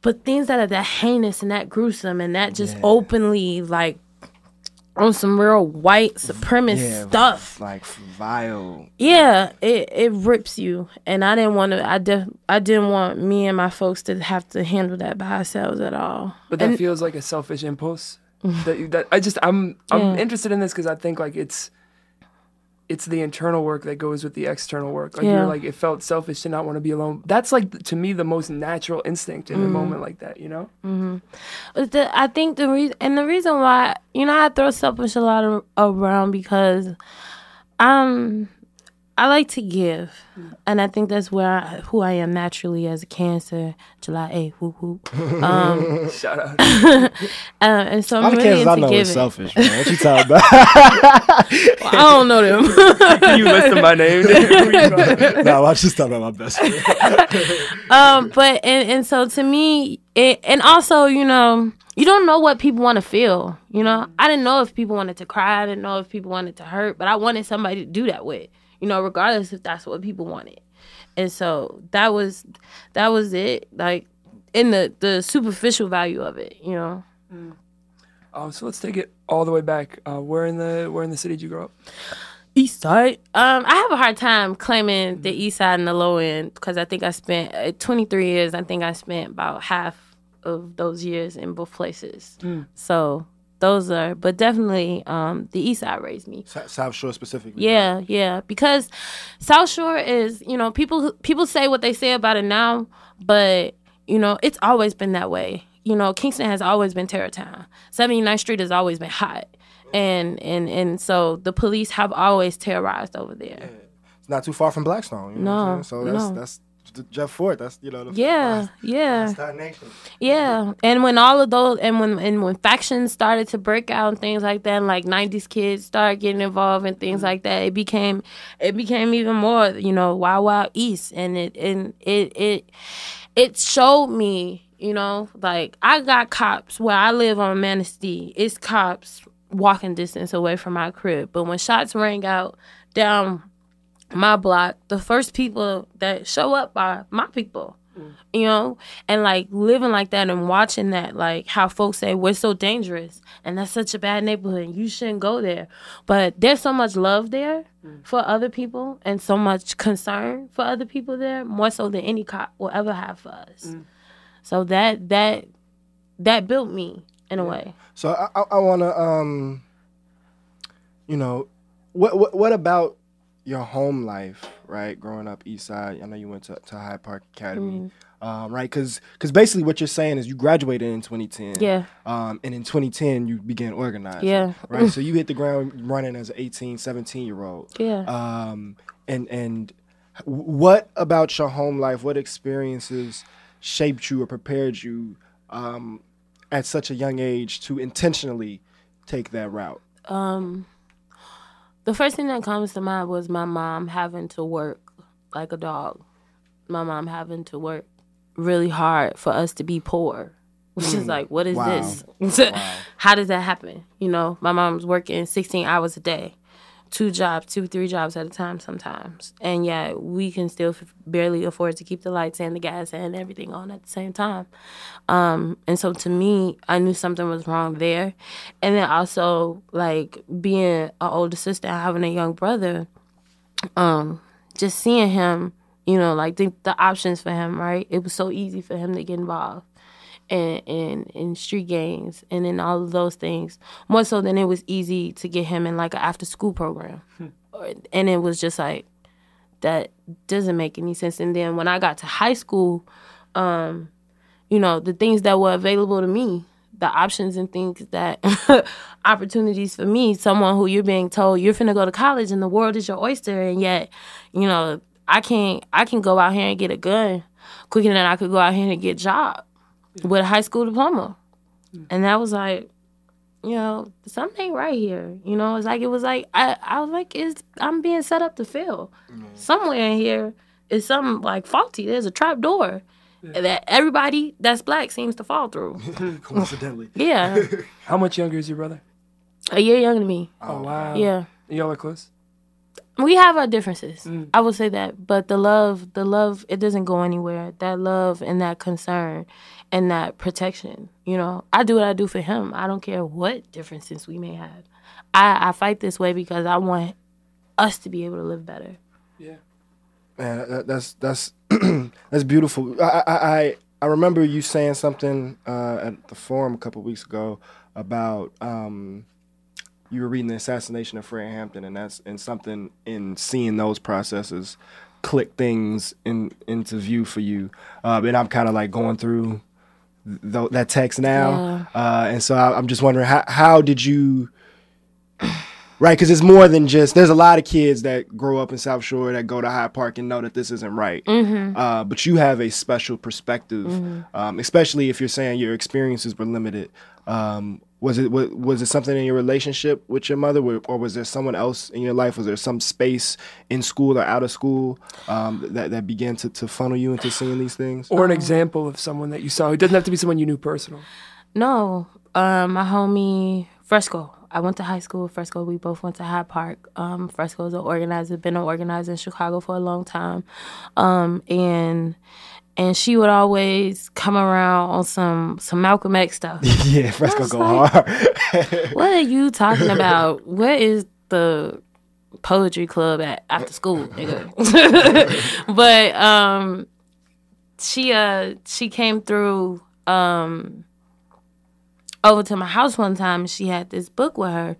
but things that are that heinous and that gruesome and that just openly like on some real white supremacist Yeah, stuff. Like vile. Yeah, it, it rips you, and I didn't want to. I def, I didn't want me and my folks to have to handle that by ourselves at all. But that And- feels like a selfish impulse. that, that I just I'm I'm Yeah. interested in this because I think like it's it's the internal work that goes with the external work. Like Yeah. you're like it felt selfish to not want to be alone. That's like to me the most natural instinct in a moment like that. You know. But the, I think the reason and the reason why you know I throw selfish a lot of, around because um I like to give, and I think that's where I, who I am naturally as a Cancer. July eighth, whoop whoop. Um, Shout out. uh, and so A I'm lot of really Kansas I know giving. is selfish, man. What you talking about? I don't know them. Can you list my name? no, I just talking about my best friend. um, but and and so to me, it and also you know you don't know what people want to feel. You know, I didn't know if people wanted to cry. I didn't know if people wanted to hurt, but I wanted somebody to do that with. You know, regardless if that's what people wanted. And so that was that was it. Like in the the superficial value of it. You know. Oh, so let's take it all the way back. Uh, where in the where in the city did you grow up? East side. Um, I have a hard time claiming the east side and the low end because I think I spent uh, 23 years. I think I spent about half of those years in both places. So those are, but definitely, um, the east side raised me. South Shore specifically. Yeah, yeah. Because South Shore is, you know, people people say what they say about it now, but you know, it's always been that way. You know, Kingston has always been terror town. 79th Street has always been hot. And and and so the police have always terrorized over there. It's not too far from Blackstone. You know No, what I'm saying? So that's no. that's Jeff Ford. That's you know. The Yeah, yeah. Star Nation. Yeah, and when all of those, and when and when factions started to break out and things like that, and like '90s kids started getting involved and things like that, it became it became even more, you know, Wild Wild East, and it and it it it showed me, you know, like I got cops where I live on Manistee. It's cops walking distance away from my crib, but when shots rang out down my block, the first people that show up are my people. Mm. You know, and like living like that and watching that, like how folks say we're so dangerous and that's such a bad neighborhood and you shouldn't go there. But there's so much love there mm. for other people and so much concern for other people there, more so than any cop will ever have for us. Mm. So that that that built me in a way. So I, I, I want to, um, you know, what, what what about your home life, right? Growing up East Side, I know you went to, to Hyde Park Academy, um, right? Because basically what you're saying is you graduated in 2010, Yeah. um, and in 2010 you began organizing, Yeah. right? so you hit the ground running as an 18, 17 year old, Yeah. um, and and what about your home life? What experiences shaped you or prepared you um, at such a young age to intentionally take that route? Um, the first thing that comes to mind was my mom having to work like a dog. My mom having to work really hard for us to be poor. Which is mm. like, what is Wow. this? How does that happen? You know, my mom's working 16 hours a day, two jobs, two, three jobs at a time sometimes. And yet we can still f- barely afford to keep the lights and the gas and everything on at the same time. Um, and so to me, I knew something was wrong there. And then also like being an older sister and having a young brother, um, just seeing him, you know, like the, the options for him, right? It was so easy for him to get involved in in street gangs and in all of those things. More so than it was easy to get him in like an after school program. And it was just like that doesn't make any sense. And then when I got to high school, um, you know, the things that were available to me, the options and things that opportunities for me, someone who you're being told you're finna go to college and the world is your oyster and yet, you know, I can't I can go out here and get a gun quicker than I could go out here and get a job with a high school diploma. Mm. And that was like, you know, something right here. You know, it's like it was like I, I was like, is I'm being set up to fail. Mm. Somewhere in here is something like faulty. There's a trap door that everybody that's black seems to fall through. Coincidentally, yeah. How much younger is your brother? A year younger than me. Oh, wow. Yeah. Y'all are close. We have our differences. I will say that. But the love, the love, it doesn't go anywhere. That love and that concern and that protection. You know, I do what I do for him. I don't care what differences we may have. I, I fight this way because I want us to be able to live better. Yeah. man, that, that's that's that's beautiful. I, I I I remember you saying something uh, at the forum a couple weeks ago about um, you were reading the assassination of Fred Hampton, and that's and something in seeing those processes click things in into view for you. Uh, and I'm kind of like going through th- that text now, uh, and so I, I'm just wondering how how did you right? Because it's more than just. There's a lot of kids that grow up in South Shore that go to Hyde Park and know that this isn't right. Uh, but you have a special perspective, um, especially if you're saying your experiences were limited. Um, was it was, was it something in your relationship with your mother, or or was there someone else in your life? Was there some space in school or out of school um, that that began to, to funnel you into seeing these things? Or an example of someone that you saw. It doesn't have to be someone you knew personal. No, um, my homie Fresco. I went to high school with Fresco. We both went to Hyde Park. Um, Fresco is an organizer, been an organizer in Chicago for a long time, um, and and she would always come around on some some Malcolm X stuff. yeah, Fresco go like- hard. what are you talking about? Where is the poetry club at after school, nigga? but um, she uh she came through um over to my house one time and she had this book with her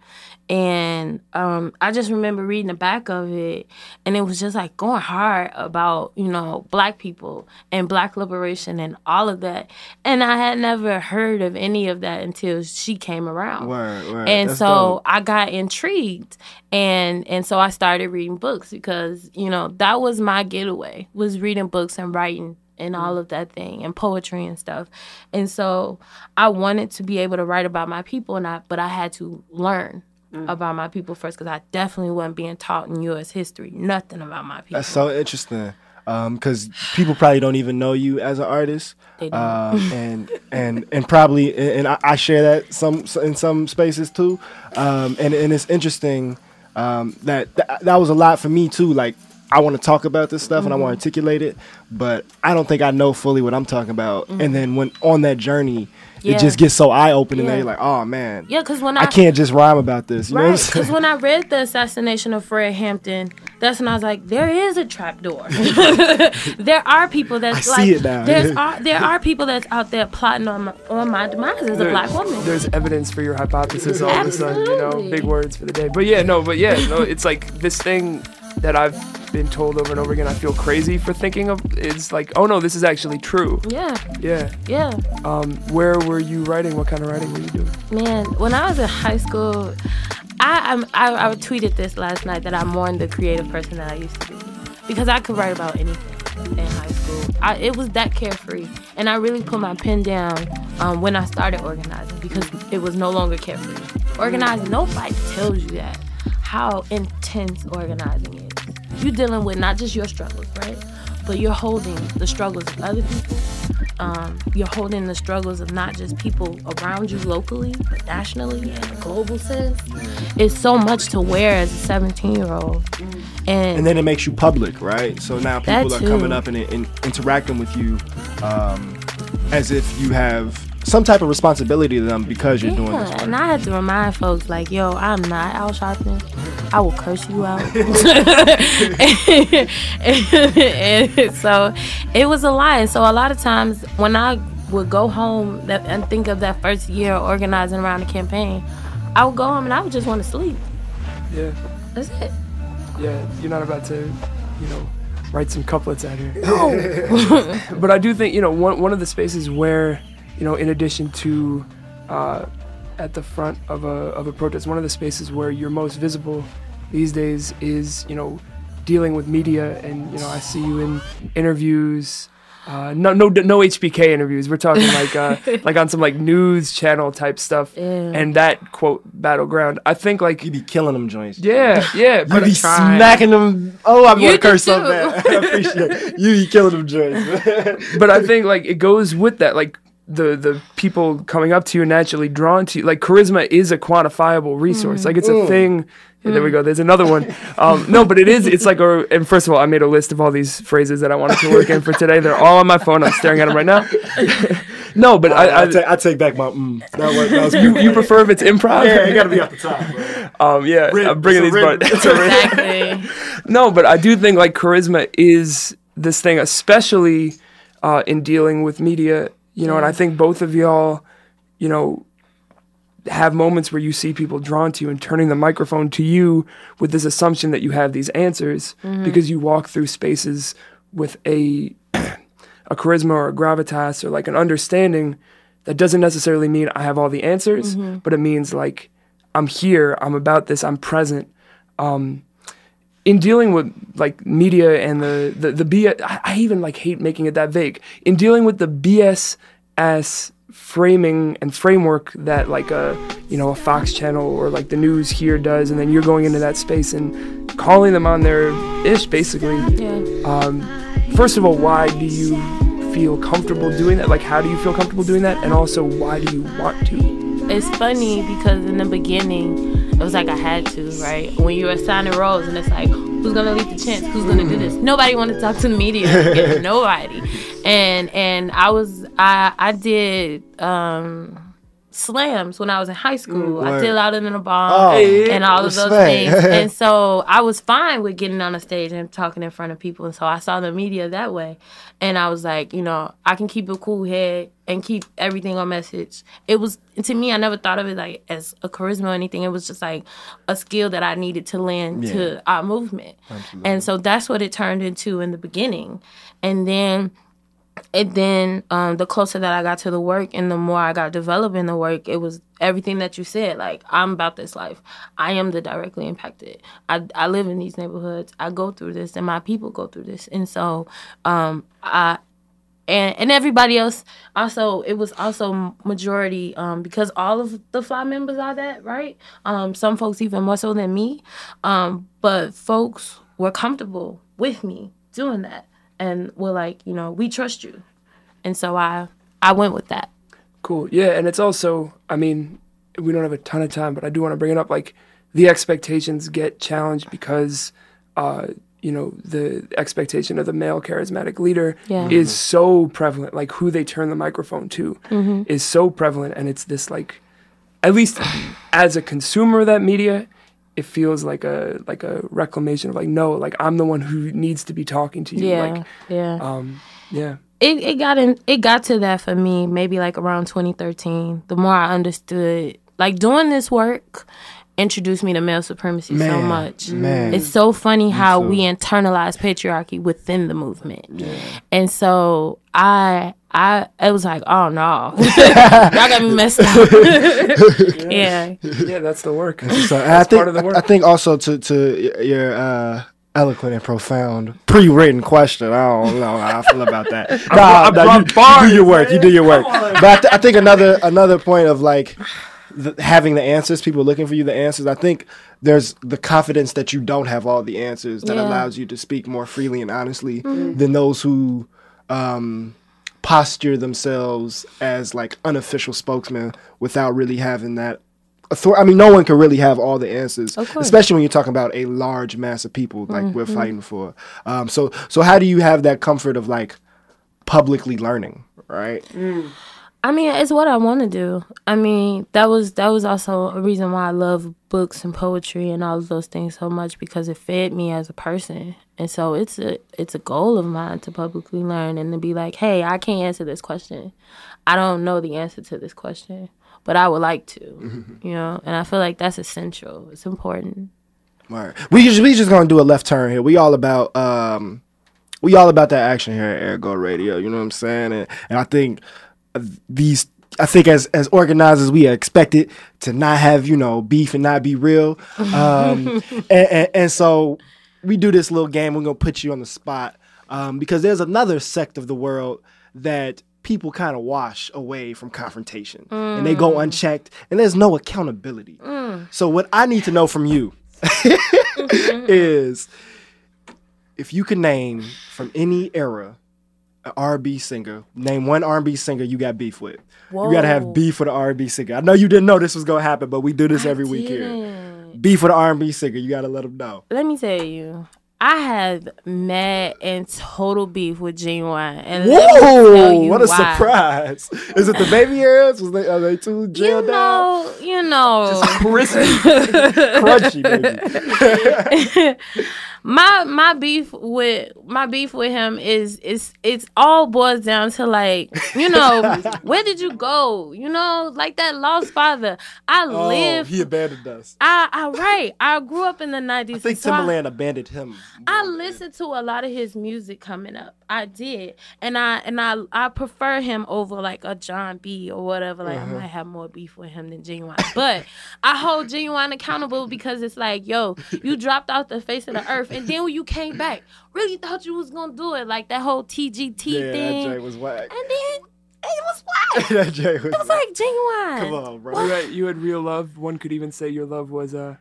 and um, I just remember reading the back of it, and it was just like going hard about you know black people and black liberation and all of that. And I had never heard of any of that until she came around. Word, word. And That's so dope. I got intrigued, and and so I started reading books because you know that was my getaway was reading books and writing and all of that thing and poetry and stuff. And so I wanted to be able to write about my people and I but I had to learn about my people first because I definitely wasn't being taught in US history nothing about my people. That's so interesting. Because people probably don't even know you as an artist, They don't. um, and and and probably and I, I share that some in some spaces too, um, and and it's interesting um, that th- that was a lot for me too. Like I want to talk about this stuff and I want to mm-hmm. articulate it, but I don't think I know fully what I'm talking about. And mm-hmm. then when on that journey, Yeah. it just gets so eye opening that Yeah. you're like, oh man, yeah, because when I I, can't just rhyme about this. You know what I'm Right, saying? because when I read the assassination of Fred Hampton, that's when I was like, there is a trap door. there are people that's I like, see it now. there's are, there are people that's out there plotting on my, on my demise as a There- black woman. There's evidence for your hypothesis all of a sudden, you know, big words for the day. But yeah, no, but yeah, no, it's like this thing that I've been told over and over again. I feel crazy for thinking of. It's like, oh no, this is actually true. Yeah, Yeah. yeah. Um, where were you writing? What kind of writing were you doing? Man, when I was in high school, I, I'm- I I tweeted this last night that I'm more the creative person that I used to be because I could write about anything in high school. I, it was that carefree, and I really put my pen down um, when I started organizing because it was no longer carefree. Organizing, nobody tells you that how intense organizing is. You're dealing with not just your struggles, right? But you're holding the struggles of other people. Um, you're holding the struggles of not just people around you locally, but nationally and a global sense. It's so much to wear as a 17 year old. And, and then it makes you public, right? So now people are coming up and, and interacting with you um, as if you have some type of responsibility to them because you're doing this work. and I had to remind folks like, yo, I'm not out shopping. I will curse you out. and so it was a lie. And so a lot of times when I would go home that, and think of that first year organizing around the campaign, I would go home and I would just want to sleep. Yeah. That's it. Yeah, you're not about to, you know, write some couplets out here. No. but I do think, you know, one, one of the spaces where, you know, in addition to uh, at the front of a, of a protest, one of the spaces where you're most visible these days is, you know, dealing with media. And, you know, I see you in interviews. Uh, no, no, no HBK interviews. We're talking like, uh, like on some like news channel type stuff, Yeah. and that quote battleground. I think like, you'd be killing them joints. yeah, yeah, You but be trying. smacking them. Oh, I'm You gonna curse so too. bad. I appreciate it. You be killing them joints. but I think like it goes with that, like the the people coming up to you naturally drawn to you. Like charisma is a quantifiable resource. Like it's a thing. Yeah, there we go. There's another one. Um, no, but it is. It's like a. And first of all, I made a list of all these phrases that I wanted to work in for today. They're all on my phone. I'm staring at them right now. no, but I, I, I, I, take, I take back my. Mm. That was, that was you, you prefer if it's improv? yeah, it gotta be off the top. Bro. Um, yeah, Rip. I'm bringing these. a rip. But it's. Exactly. No, but I do think like charisma is this thing, especially uh, in dealing with media. You know, and I think both of y'all, you know, have moments where you see people drawn to you and turning the microphone to you with this assumption that you have these answers because you walk through spaces with a a charisma or a gravitas or like an understanding that doesn't necessarily mean I have all the answers, but it means like I'm here, I'm about this, I'm present. Um, in dealing with like media and the the, the BS, I, I even like hate making it that vague. In dealing with the BS ass framing and framework that like a you know a Fox channel or like the news here does, and then you're going into that space and calling them on their ish basically. Yeah. Um, first of all, why do you feel comfortable doing that? Like, how do you feel comfortable doing that? And also, why do you want to? It's funny because in the beginning, it was like I had to, right? When you were assigning roles, and it's like, who's gonna lead the chance? Who's gonna do this? Nobody wanted to talk to the media. Nobody. And and I was I I did um slams when I was in high mm, school. I word. did Louder Than a Bomb Oh, and all of those things. and so I was fine with getting on a stage and talking in front of people. And so I saw the media that way. And I was like, you know, I can keep a cool head and keep everything on message. It was, to me, I never thought of it like as a charisma or anything. It was just like a skill that I needed to lend to our movement. And so that's what it turned into in the beginning. And then and then um, the closer that I got to the work and the more I got developed in the work, it was everything that you said. Like, I'm about this life. I am the directly impacted. I, I live in these neighborhoods. I go through this, and my people go through this. And so, um, I and and everybody else also it was also majority um because all of the fly members are that right um some folks even more so than me um but folks were comfortable with me doing that and we're like you know we trust you and so i i went with that Cool. Yeah, and it's also, I mean, we don't have a ton of time, but I do want to bring it up. Like, the expectations get challenged because, uh, you know, the expectation of the male charismatic leader Yeah. is so prevalent. Like, who they turn the microphone to is so prevalent, and it's this like, at least as a consumer of that media, it feels like a like a reclamation of like, no, like I'm the one who needs to be talking to you. yeah Like, yeah um, yeah. it, it got in it got to that for me maybe like around 2013 the more i understood like doing this work introduced me to male supremacy so much man. it's so funny how too. we internalize patriarchy within the movement and so i i it was like oh no y'all got me messed up yeah Yeah, that's the work. So and I think part of the work. I think also to to your uh, eloquent and profound pre-written question. I don't know how I feel about that. Nah, I'm nah, you, bombarded, you do your work. You do your work. But I, th- I think another another point of like the, having the answers, people looking for you the answers. I think there's the confidence that you don't have all the answers that Yeah. allows you to speak more freely and honestly than those who. Um, posture themselves as like unofficial spokesmen without really having that authority. I mean, no one can really have all the answers, especially when you're talking about a large mass of people like we're fighting for. Um, so, so how do you have that comfort of like publicly learning, right? I mean, it's what I want to do. I mean, that was that was also a reason why I love books and poetry and all of those things so much because it fed me as a person. And so it's a it's a goal of mine to publicly learn and to be like, "Hey, I can't answer this question. I don't know the answer to this question, but I would like to." You know, and I feel like that's essential. It's important. Right. We just we just gonna do a left turn here. We all about um, we all about that action here at AirGo Radio. You know what I'm saying? And and I think these. I think as as organizers, we are expected to not have you know beef and not be real, um, and, and and so we do this little game. We're gonna put you on the spot um, because there's another sect of the world that people kind of wash away from confrontation and they go unchecked, and there's no accountability. So what I need to know from you is if you could name from any era an R&B singer, name one R&B singer you got beef with. You gotta have beef with an R&B singer. I know you didn't know this was gonna happen, but we do this every week here. Didn't. Beef with an R&B singer, you gotta let them know. Let me tell you. I had mad and total beef with Ginuwine. And let me tell Whoa! What a why. surprise! Is it the baby ears? Was they are they too You jailed down? know, you know. Crispy. Crunchy, baby. my my beef with my beef with him is is it's all boils down to like you know where did you go you know like that lost father I Oh, live he abandoned us. I I right I grew up in the nineties I think Timbaland abandoned him. I listened to a lot of his music coming up. I did, and I and I I prefer him over like a Jon B or whatever. Like I might have more beef with him than Ginuwine, but I hold Ginuwine accountable because it's like, yo, you dropped off the face of the earth, and then when you came back, really thought you was gonna do it, like that whole TGT Yeah, that thing, Jay was whack. and then it was whack. that Jay was, It was like Ginuwine. Come on, bro. You had, you had real love. One could even say your love was uh,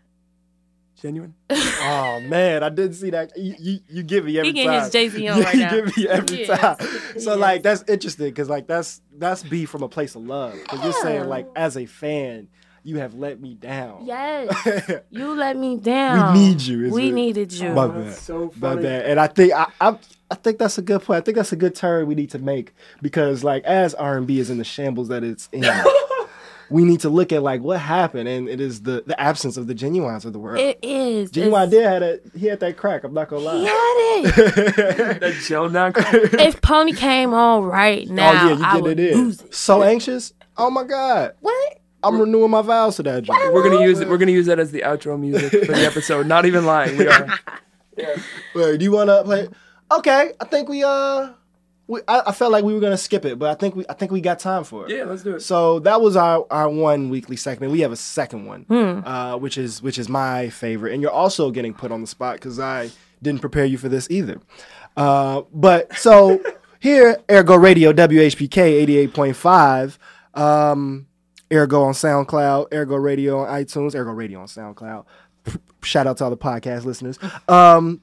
genuine. Oh man, I didn't see that. You you, you give me every He getting time. his Jay-Z on you right now. give me every Yes. time. So Yes. like that's interesting because like that's that's be from a place of love. Because you're saying like as a fan, you have let me down. Yes, you let me down. We need you, is We it? needed you. My bad. that's so My bad. And I think I, I I think that's a good point. I think that's a good turn we need to make because like as R and B is in the shambles that it's in. We need to look at like what happened, and it is the the absence of the genuines of the world. It is. Ginuwine It's- did had a he had that crack. I'm not gonna lie. He had it. That chill now. if Pony came on right now, oh yeah, you I get would it lose in. it. So anxious. Oh my god. What? I'm renewing my vows to that joint. We're gonna use it. We're gonna use that as the outro music for the episode. Not even lying. We are. yeah. Wait, do you want to play? Okay, I think we uh, we I, I felt like we were gonna skip it, but I think we I think we got time for it. Yeah, let's do it. So that was our our one weekly segment. We have a second one, Hmm. uh, which is which is my favorite, and you're also getting put on the spot because I didn't prepare you for this either. Uh, but so here, AirGo Radio, WHPK eighty eight point five. Um, AirGo on SoundCloud, AirGo Radio on iTunes, AirGo Radio on SoundCloud. Shout out to all the podcast listeners. Um,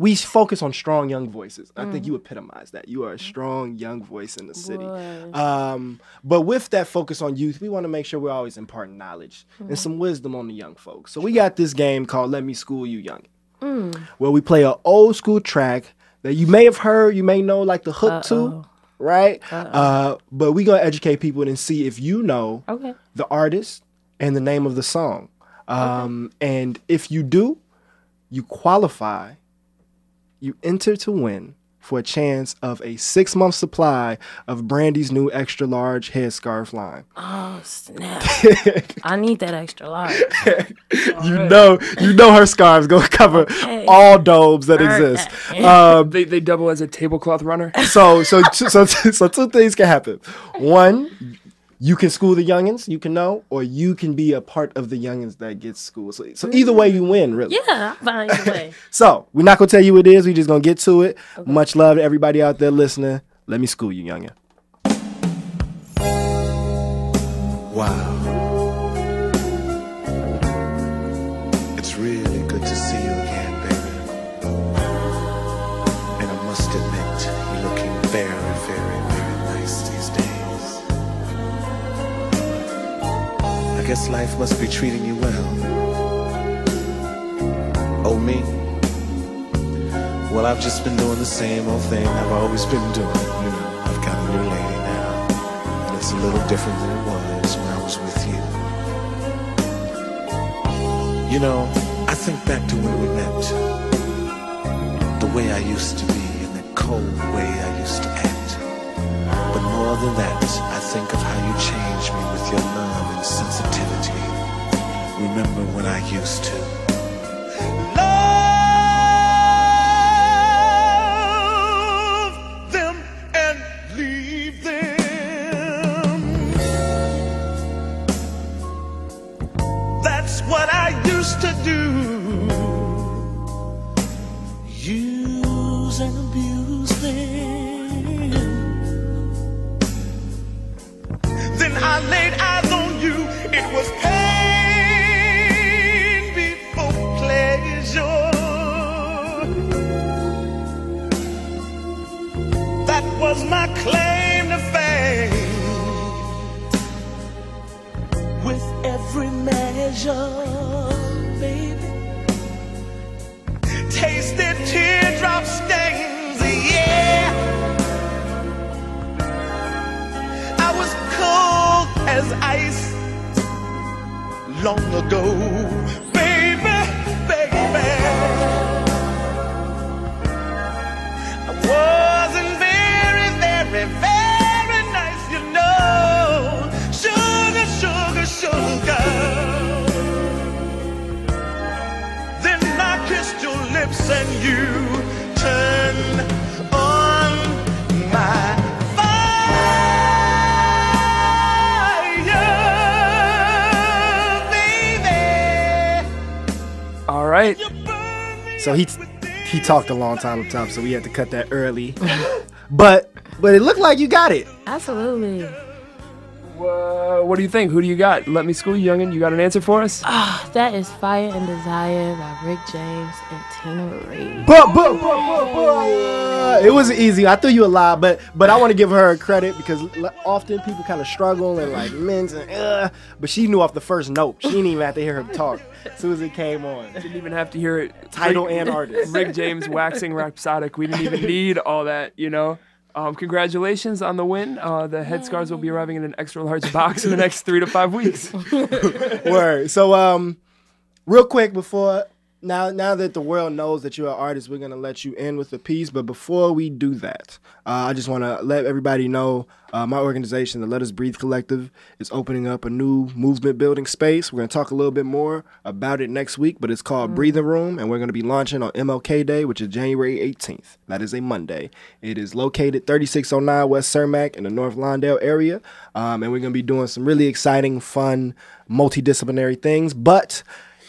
we focus on strong young voices. I think you epitomize that. You are a strong young voice in the city. Um, but with that focus on youth, we want to make sure we're always imparting knowledge and some wisdom on the young folks. So we got this game called Let Me School You Young, where we play an old school track that you may have heard, you may know like the hook to, right? Uh, but we gonna educate people and see if you know Okay. the artist and the name of the song. Um, And if you do, you qualify, you enter to win for a chance of a six month supply of Brandy's new extra large headscarf line. Oh snap! I need that extra large. You know, you know her scarves gonna cover Okay. all domes that Heard exist. that. Um, They they double as a tablecloth runner. so so two, so so two things can happen. One, you can school the youngins, you can know, or you can be a part of the youngins that gets schooled. So, so either way, you win, really. Yeah, I'm fine either way. So we're not gonna tell you what it is. We're just gonna get to it. Much love to everybody out there listening. Let me school you, youngin. Life must be treating you well. Oh, me? Well, I've just been doing the same old thing I've always been doing. You know, I've got a new lady now. And it's a little different than it was when I was with you. You know, I think back to when we met. The way I used to be and the cold way I used to act. More than that, I think of how you changed me with your love and sensitivity. Remember when I used to as ice. Long ago, So he he talked a long time up top, so we had to cut that early. but but it looked like you got it. Absolutely. Uh, what do you think? Who do you got? Let me school you, youngin. You got an answer for us? Ah, That is Fire and Desire by Rick James and Teena Marie. But, but, but, but, but, it was easy. I threw you a lie, but but I want to give her credit because often people kind of struggle and like mints and uh, but she knew off the first note. She didn't even have to hear him talk as soon as it came on. Didn't even have to hear it. Title Rick- and artist. Rick James waxing rhapsodic. We didn't even need all that, you know. Um, congratulations on the win. Uh, the headscarves will be arriving in an extra large box in the next three to five weeks. Word. So, um, real quick before now, now that the world knows that you're an artist, we're gonna let you in with a piece. But before we do that, uh, I just want to let everybody know uh, my organization, the Let Us Breathe Collective, is opening up a new movement building space. We're gonna talk a little bit more about it next week, but it's called Breathing Room, and we're gonna be launching on MLK Day, which is January 18th. That is a Monday. It is located 3609 West Cermak in the North Lawndale area, um, and we're gonna be doing some really exciting, fun, multidisciplinary things, but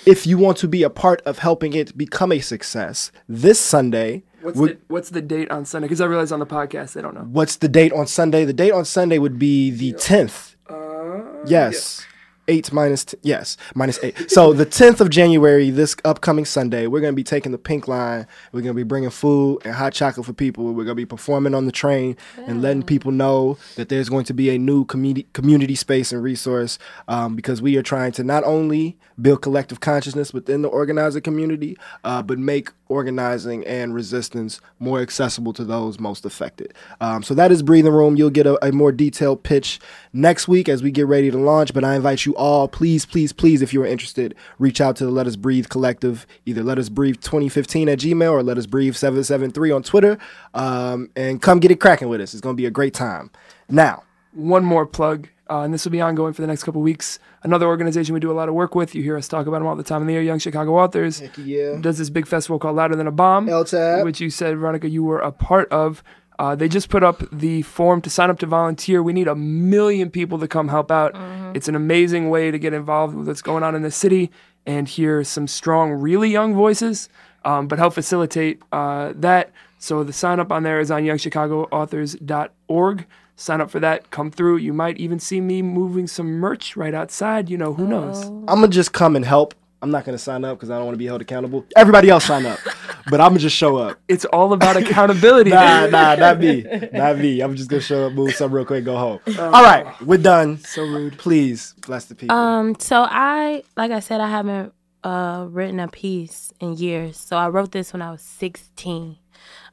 if you want to be a part of helping it become a success, this Sunday, What's we- the, what's the date on Sunday? Because I realize on the podcast they don't know. what's the date on Sunday? The date on Sunday would be the 10th. Uh, yes. Eight minus t- yes minus eight. So the tenth of January, this upcoming Sunday, we're gonna be taking the pink line. We're gonna be bringing food and hot chocolate for people. We're gonna be performing on the train and letting people know that there's going to be a new community community space and resource um, because we are trying to not only build collective consciousness within the organizer community, uh, but make organizing and resistance more accessible to those most affected. Um, so that is Breathing Room. You'll get a, a more detailed pitch next week as we get ready to launch. But I invite you all, please, please, please, if you are interested, reach out to the Let Us Breathe Collective. Either Let Us Breathe 2015 at Gmail or Let Us Breathe 773 on Twitter. Um, and come get it cracking with us. It's going to be a great time. Now, One more plug, uh, and this will be ongoing for the next couple weeks. Another organization we do a lot of work with. You hear us talk about them all the time in the air. Young Chicago Authors yeah. does this big festival called Louder Than a Bomb, LTAB. which you said, Veronica, you were a part of. Uh, they just put up the form to sign up to volunteer. We need a million people to come help out. It's an amazing way to get involved with what's going on in the city and hear some strong, really young voices, um, but help facilitate uh, that. So the sign up on there is on youngchicagoauthors.org. Sign up for that. Come through. You might even see me moving some merch right outside. You know, who knows? I'm gonna just come and help. I'm not gonna sign up because I don't want to be held accountable. Everybody else sign up, but I'm gonna just show up. It's all about accountability. Nah, nah, not me, not me. I'm just gonna show up, move some real quick, go home. All right, we're done. So rude. Please bless the people. Um, so I, like I said, I haven't uh, written a piece in years. So I wrote this when I was 16.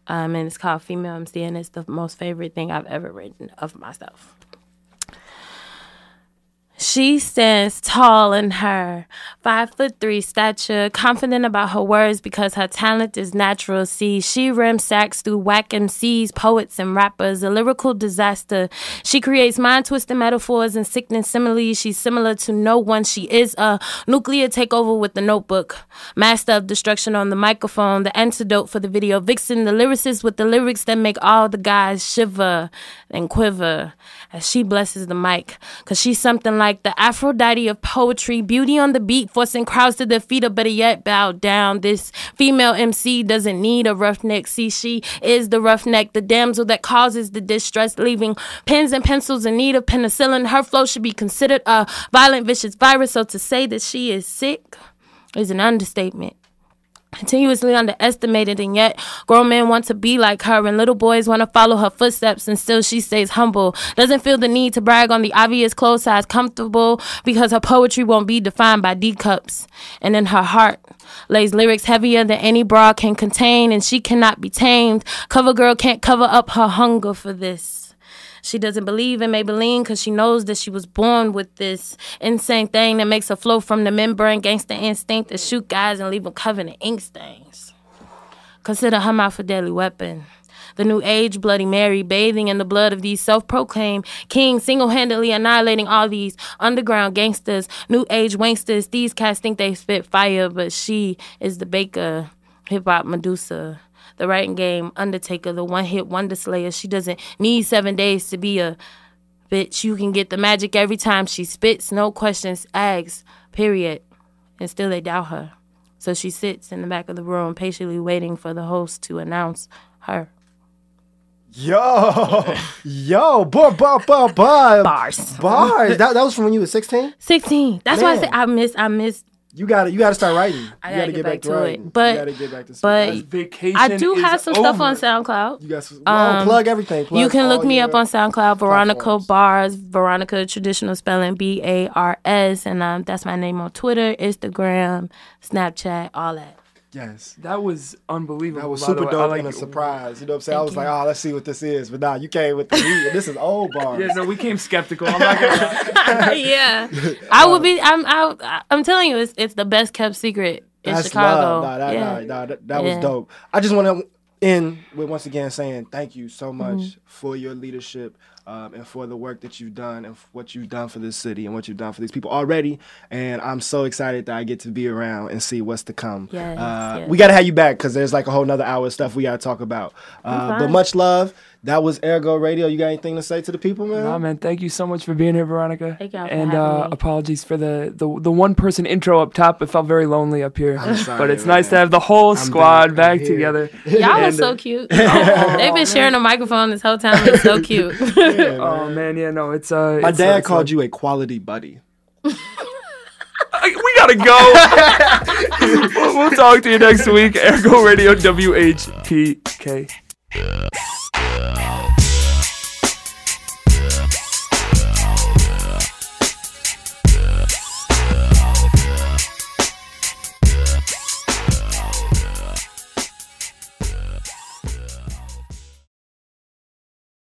Um, and it's called Female MC, and it's the most favorite thing I've ever written of myself. She stands tall in her five foot three stature, confident about her words because her talent is natural. See, she ramsacks through whack MCs, poets, and rappers, a lyrical disaster. She creates mind twisting metaphors and sickening similes. She's similar to no one. She is a nuclear takeover with the notebook, master of destruction on the microphone, the antidote for the video vixen, the lyricist with the lyrics that make all the guys shiver and quiver as she blesses the mic. Cause she's something like the Aphrodite of poetry, beauty on the beat, forcing crowds to their feet or better yet bow down. This female MC doesn't need a roughneck. See, she is the roughneck, the damsel that causes the distress, leaving pens and pencils in need of penicillin. Her flow should be considered a violent, vicious virus. So to say that she is sick is an understatement continuously underestimated and yet grown men want to be like her and little boys want to follow her footsteps and still she stays humble. Doesn't feel the need to brag on the obvious clothes size comfortable because her poetry won't be defined by d cups. And in her heart lays lyrics heavier than any bra can contain and she cannot be tamed. Cover girl can't cover up her hunger for this she doesn't believe in Maybelline because she knows that she was born with this insane thing that makes her flow from the membrane gangster instinct to shoot guys and leave them covered in ink stains. Consider her a deadly weapon. The new age, Bloody Mary, bathing in the blood of these self proclaimed kings, single handedly annihilating all these underground gangsters, new age wanksters. These cats think they spit fire, but she is the baker, hip hop Medusa the writing game Undertaker, the one hit wonder slayer. She doesn't need seven days to be a bitch. You can get the magic every time she spits, no questions asked, period. And still they doubt her. So she sits in the back of the room, patiently waiting for the host to announce her. Yo, yo, bar, bar, bar, bar. Bars. Bars. That, that was from when you were 16? 16. That's why I say I miss I miss You gotta you gotta start writing. You I gotta get back to writing. it. But- you gotta get back to but. Vacation. I do have some stuff on SoundCloud. you got some, um, oh, plug everything. Plug You can look me up on SoundCloud, Veronica platforms. Bars, Veronica traditional spelling B A R S, and um, that's my name on Twitter, Instagram, Snapchat, all that. Yes. That was unbelievable. That was super way. I dope like and a surprise. You know what I'm saying? I was you. like, oh, let's see what this is. But nah, you came with the heat. this is old bars. Yeah, no, we came skeptical. I'm not gonna. yeah, I would be. I'm. I, I'm telling you, it's it's the best kept secret in That's Chicago. love. Nah, that, yeah. nah, nah, that, that was dope. I just want to end with once again saying thank you so much Mm-hmm. for your leadership um, and for the work that you've done and what you've done for this city and what you've done for these people already. And I'm so excited that I get to be around and see what's to come. Yes, uh, yes. We got to have you back because there's like a whole nother hour of stuff we got to talk about. Uh, but much love. That was AirGo Radio. You got anything to say to the people, man? Nah, man, thank you so much for being here, Veronica. Thank y'all for and uh, me. apologies for the, the the one person intro up top. It felt very lonely up here, I'm sorry, but it's man. nice to have the whole squad back. back together. Y'all are so uh, cute. They've been sharing a microphone this whole time. It's so cute. Oh man, yeah, no, it's uh. My it's, dad uh, called uh, you a quality buddy. We gotta go. we'll, we'll talk to you next week. AirGo Radio WHPK.